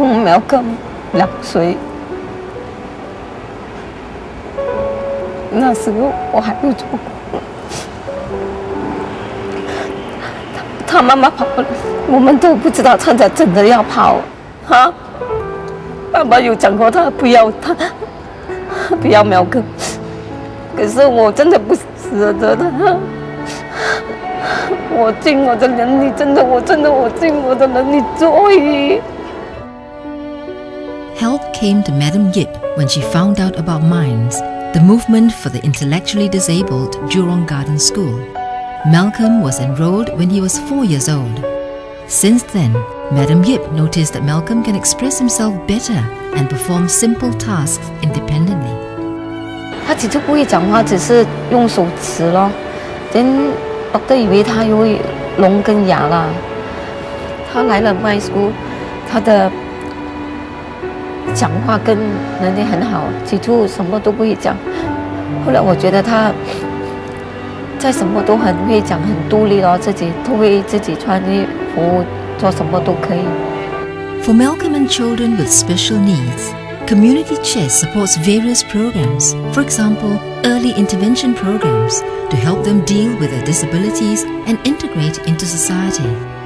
从 Malcolm 两岁，那时候我还没做过，他他妈妈跑了，我们都不知道他在真的要跑，哈，爸爸有讲过他不要他，不要 Malcolm，可是我真的不舍得他。我尽我的能力，真的，我真的，我尽我的能力做。Help came to Madam Yip when she found out about MINDS, the movement for the intellectually disabled Jurong Garden School. Malcolm was enrolled when he was four years old. Since then, Madam Yip noticed that Malcolm can express himself better and perform simple tasks independently. 他其实不会讲话，只是用手指咯。then doctor 以为他有聋跟哑啦。他来了 my school，他的 for Malcolm and children with special needs, Community Chest supports various programs, for example, early intervention programs, to help them deal with their disabilities and integrate into society.